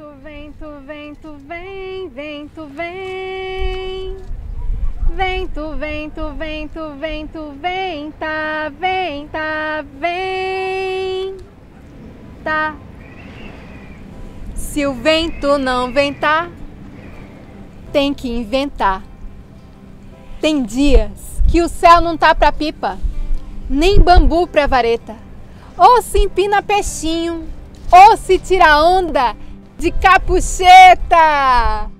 Vento, vento, vento, vem, vento, vem. Vento, vento, vento, vento, venta, venta, vem. Tá. Se o vento não ventar, tem que inventar. Tem dias que o céu não tá pra pipa, nem bambu pra vareta. Ou se empina peixinho, ou se tira onda de capucheta.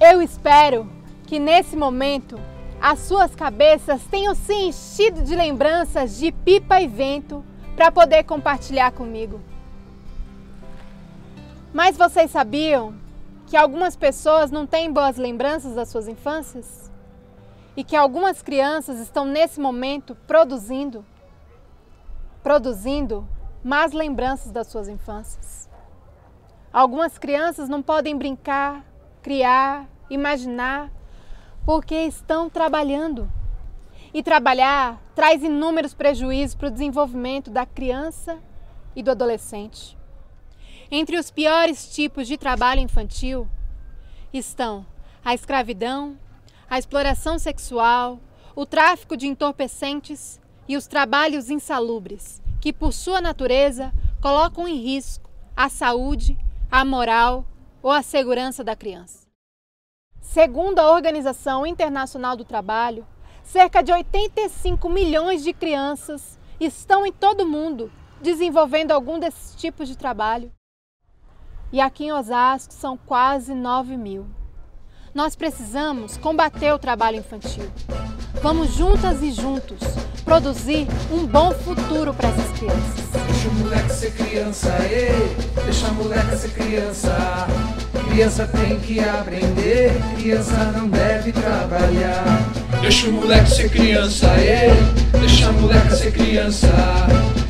Eu espero que nesse momento as suas cabeças tenham se enchido de lembranças de pipa e vento para poder compartilhar comigo. Mas vocês sabiam que algumas pessoas não têm boas lembranças das suas infâncias? E que algumas crianças estão nesse momento produzindo produzindo más lembranças das suas infâncias. Algumas crianças não podem brincar, criar, imaginar, porque estão trabalhando. E trabalhar traz inúmeros prejuízos para o desenvolvimento da criança e do adolescente. Entre os piores tipos de trabalho infantil estão a escravidão, a exploração sexual, o tráfico de entorpecentes e os trabalhos insalubres, que por sua natureza colocam em risco a saúde, a moral ou a segurança da criança. Segundo a Organização Internacional do Trabalho, cerca de 85 milhões de crianças estão em todo o mundo desenvolvendo algum desses tipos de trabalho. E aqui em Osasco são quase 9 mil. Nós precisamos combater o trabalho infantil. Vamos juntas e juntos produzir um bom futuro para essas crianças. Ser criança, ei, deixa a moleca ser criança. Criança tem que aprender, criança não deve trabalhar. Deixa o moleque ser criança, ei, deixa a moleca ser criança.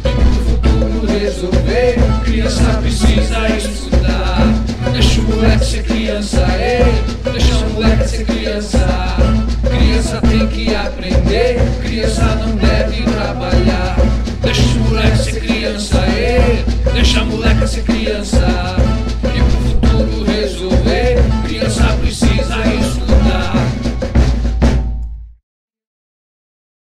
No futuro resolver, Criança precisa estudar. deixa o moleque ser criança, ei, deixa a moleca ser criança. Criança tem que aprender, criança não deve trabalhar. Deixa o moleque ser criança, ei,